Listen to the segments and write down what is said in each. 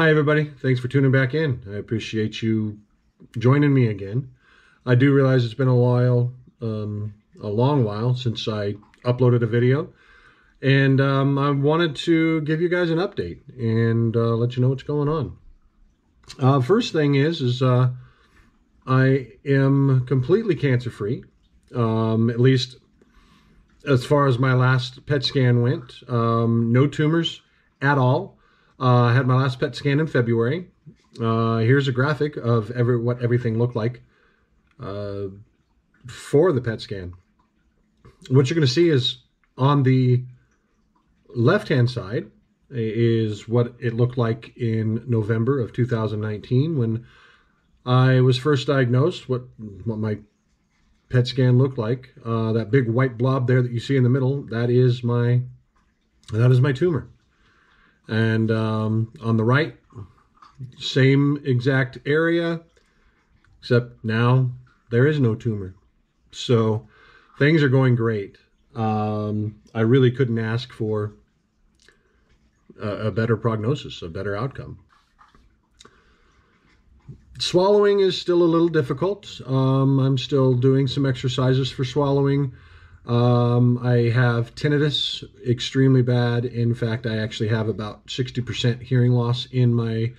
Hi, everybody. Thanks for tuning back in. I appreciate you joining me again. I do realize it's been a while, um, a long while since I uploaded a video, and um, I wanted to give you guys an update and uh, let you know what's going on. Uh, first thing is, is uh, I am completely cancer free, um, at least as far as my last PET scan went. Um, no tumors at all. Uh, I had my last PET scan in February. Uh, here's a graphic of every what everything looked like uh, for the PET scan. What you're going to see is on the left-hand side is what it looked like in November of 2019 when I was first diagnosed. What what my PET scan looked like. Uh, that big white blob there that you see in the middle, that is my that is my tumor. And um, on the right, same exact area, except now there is no tumor. So things are going great. Um, I really couldn't ask for a, a better prognosis, a better outcome. Swallowing is still a little difficult. Um, I'm still doing some exercises for swallowing. Um, I have tinnitus, extremely bad. In fact, I actually have about 60% hearing loss in my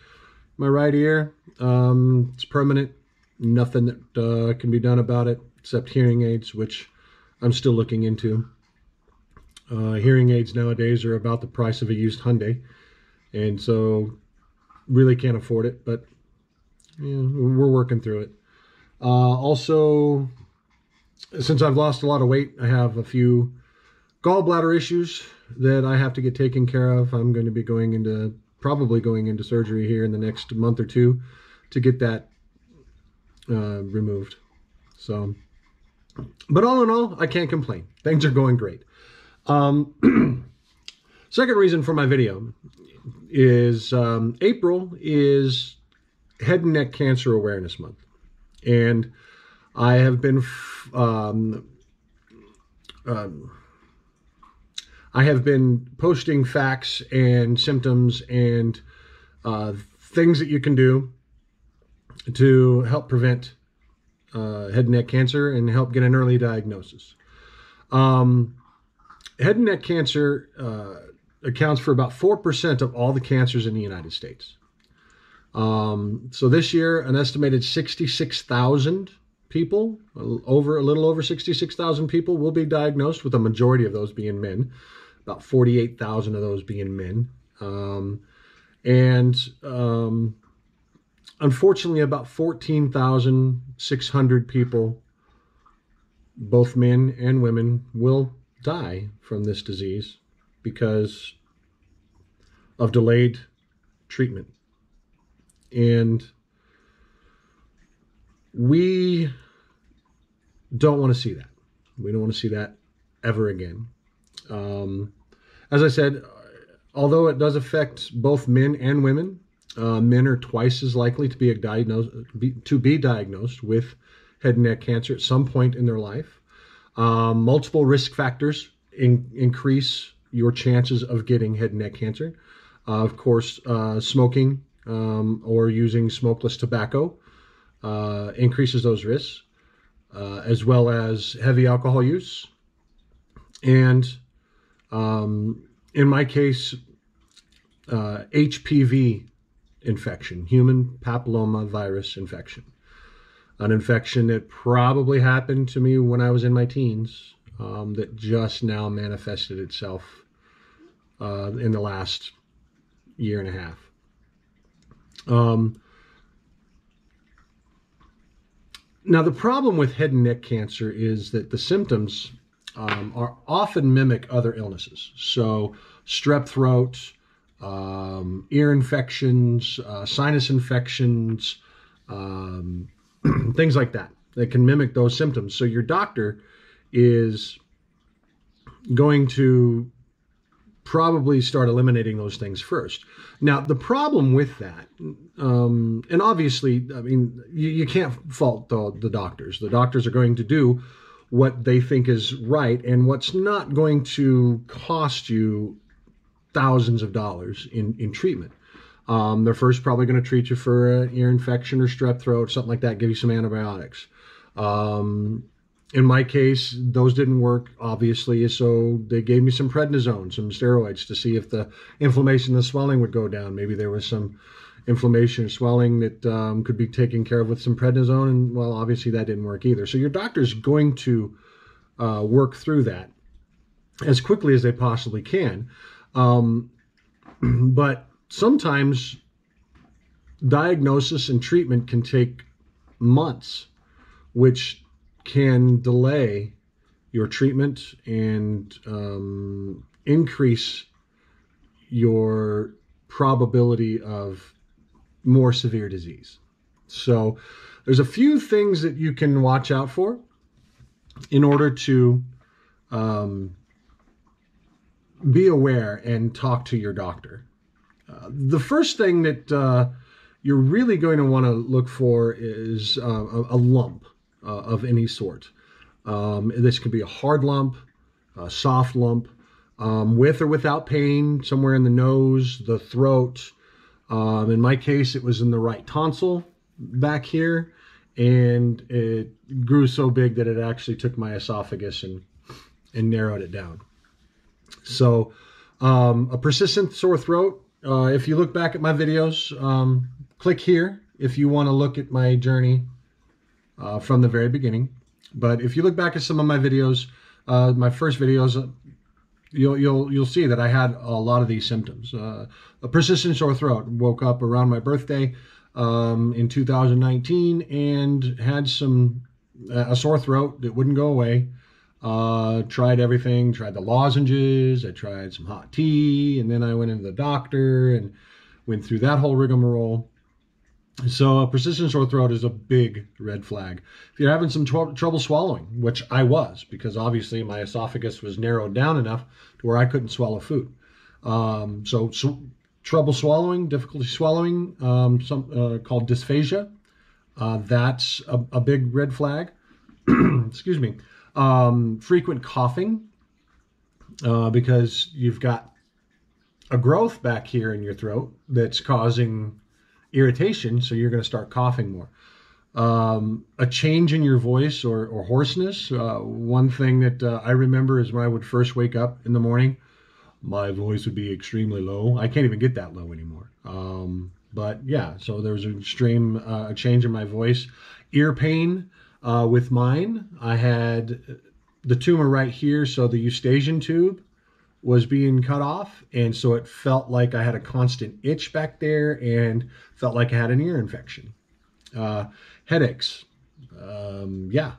my right ear. Um, it's permanent. Nothing that uh, can be done about it except hearing aids, which I'm still looking into. Uh, hearing aids nowadays are about the price of a used Hyundai, and so really can't afford it. But yeah, we're working through it. Uh, also, since I've lost a lot of weight, I have a few gallbladder issues that I have to get taken care of. I'm going to be going into probably going into surgery here in the next month or two to get that uh, removed. So, but all in all, I can't complain. Things are going great. Um, second reason for my video is um, April is Head and Neck Cancer Awareness Month. And I have been um, um, I have been posting facts and symptoms and uh, things that you can do to help prevent uh, head and neck cancer and help get an early diagnosis. Um, head and neck cancer uh, accounts for about 4% of all the cancers in the United States. Um, so this year, an estimated 66,000 people, over a little over 66,000 people, will be diagnosed, with a majority of those being men, about 48,000 of those being men. Um, and um, unfortunately, about 14,600 people, both men and women, will die from this disease because of delayed treatment. And we don't want to see that. We don't want to see that ever again. Um, as I said, although it does affect both men and women, uh, men are twice as likely to be diagnosed be, to be diagnosed with head and neck cancer at some point in their life. Um, multiple risk factors in, increase your chances of getting head and neck cancer. Uh, of course, uh, smoking um, or using smokeless tobacco uh, increases those risks, uh, as well as heavy alcohol use. And um, in my case, uh, HPV infection, human papilloma virus infection, an infection that probably happened to me when I was in my teens, um, that just now manifested itself uh, in the last year and a half. Um, now, the problem with head and neck cancer is that the symptoms um, are often mimic other illnesses. So, strep throat, um, ear infections, uh, sinus infections, um, things like that. That can mimic those symptoms. So, your doctor is going to probably start eliminating those things first. Now, the problem with that, um, and obviously, I mean, you, you can't fault the, the doctors. The doctors are going to do what they think is right and what's not going to cost you thousands of dollars in, in treatment. Um, they're first probably going to treat you for an ear infection or strep throat, something like that, give you some antibiotics. Um, in my case, those didn't work, obviously, so they gave me some prednisone, some steroids to see if the inflammation, the swelling would go down. Maybe there was some inflammation, or swelling that um, could be taken care of with some prednisone, and well, obviously that didn't work either. So your doctor's going to uh, work through that as quickly as they possibly can. Um, but sometimes diagnosis and treatment can take months, which can delay your treatment and um, increase your probability of more severe disease. So there's a few things that you can watch out for in order to um, be aware and talk to your doctor. Uh, the first thing that uh, you're really going to want to look for is uh, a, a, lump uh, of any sort. Um, this could be a hard lump, a soft lump, um, with or without pain, somewhere in the nose, the throat. Um, in my case, it was in the right tonsil back here, and it grew so big that it actually took my esophagus and and narrowed it down. So, um, a persistent sore throat. Uh, if you look back at my videos, um, click here if you want to look at my journey uh, from the very beginning. But if you look back at some of my videos, uh, my first videos, uh, you'll you'll you'll see that I had a lot of these symptoms. Uh, a persistent sore throat. Woke up around my birthday um, in 2019 and had some a sore throat that wouldn't go away. Uh, tried everything, tried the lozenges, I tried some hot tea, and then I went into the doctor and went through that whole rigmarole. So, a persistent sore throat is a big red flag. If you're having some tr- trouble swallowing, which I was, because obviously my esophagus was narrowed down enough to where I couldn't swallow food. Um, so, so, trouble swallowing, difficulty swallowing, um, some uh, called dysphagia. Uh, that's a, a, big red flag. Excuse me um, frequent coughing uh, because you've got a growth back here in your throat that's causing irritation, so you're going to start coughing more. Um, a change in your voice or, or hoarseness. Uh, one thing that uh, I remember is when I would first wake up in the morning, my voice would be extremely low. I can't even get that low anymore. Um, but yeah, so there was an extreme uh, change in my voice. Ear pain. Uh, with mine, I had the tumor right here, so the eustachian tube was being cut off, and so it felt like I had a constant itch back there, and felt like I had an ear infection. Uh, headaches, um, yeah,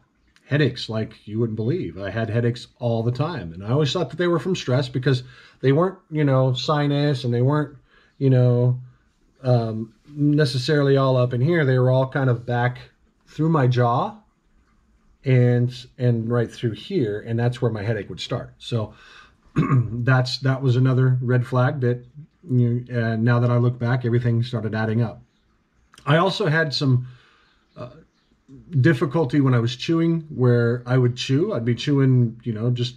headaches like you wouldn't believe. I had headaches all the time, and I always thought that they were from stress because they weren't, you know, sinus, and they weren't, you know, um, necessarily all up in here. They were all kind of back through my jaw and and right through here, and that's where my headache would start. So that's that was another red flag that you, uh, now that I look back, everything started adding up. I also had some uh, difficulty when I was chewing, where I would chew, I'd be chewing, you know, just,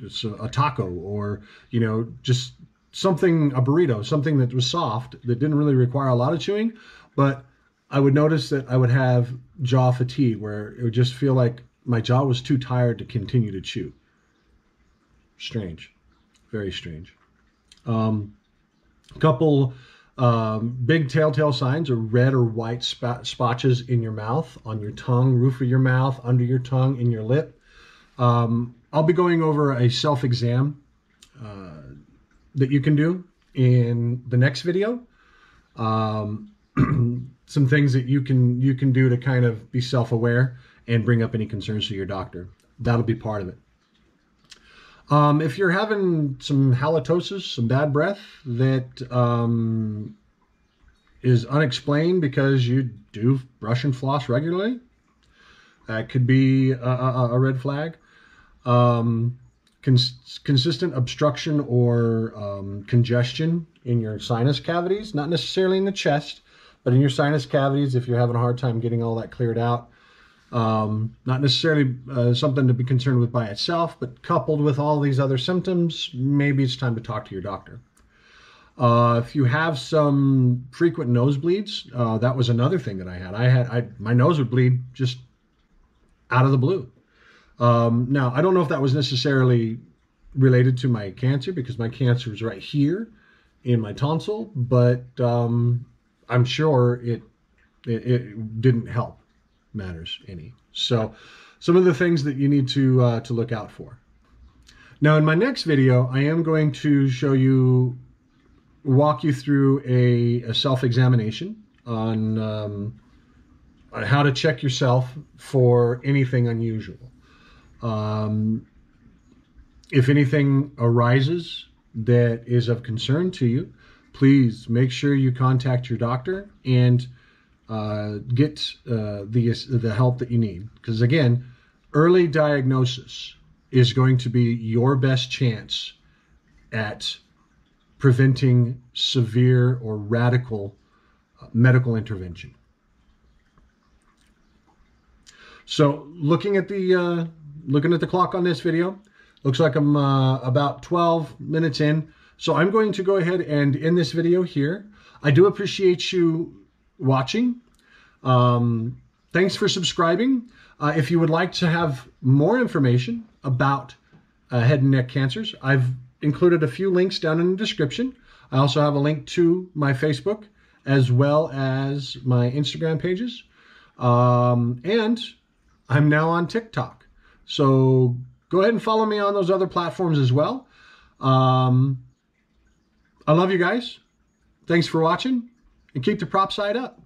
just a, a taco or you know just something a burrito, something that was soft that didn't really require a lot of chewing, but I would notice that I would have jaw fatigue where it would just feel like my jaw was too tired to continue to chew. Strange, very strange. Um, a couple um, big telltale signs are red or white spot- spotches in your mouth, on your tongue, roof of your mouth, under your tongue, in your lip. Um, I'll be going over a self exam uh, that you can do in the next video. Um, some things that you can you can do to kind of be self-aware and bring up any concerns to your doctor. That'll be part of it. Um, if you're having some halitosis, some bad breath that um, is unexplained because you do brush and floss regularly, that could be a, a, a red flag. Um, cons- consistent obstruction or um, congestion in your sinus cavities, not necessarily in the chest, but in your sinus cavities, if you're having a hard time getting all that cleared out, um, not necessarily uh, something to be concerned with by itself, but coupled with all these other symptoms, maybe it's time to talk to your doctor. Uh, if you have some frequent nosebleeds, uh, that was another thing that I had. I had I, my nose would bleed just out of the blue. Um, now I don't know if that was necessarily related to my cancer because my cancer was right here in my tonsil, but um, I'm sure it, it, it didn't help matters any. So some of the things that you need to uh, to look out for. Now in my next video, I am going to show you walk you through a, a self-examination on, um, on how to check yourself for anything unusual. Um, if anything arises that is of concern to you, please make sure you contact your doctor and uh, get uh, the the help that you need. Because again, early diagnosis is going to be your best chance at preventing severe or radical uh, medical intervention. So, looking at the uh, looking at the clock on this video, looks like I'm uh, about 12 minutes in. So I'm going to go ahead and end this video here. I do appreciate you watching. Um, thanks for subscribing. Uh, if you would like to have more information about uh, head and neck cancers, I've included a few links down in the description. I also have a link to my Facebook as well as my Instagram pages. Um, and I'm now on TikTok. So go ahead and follow me on those other platforms as well. Um, I love you guys. Thanks for watching and keep the prop side up.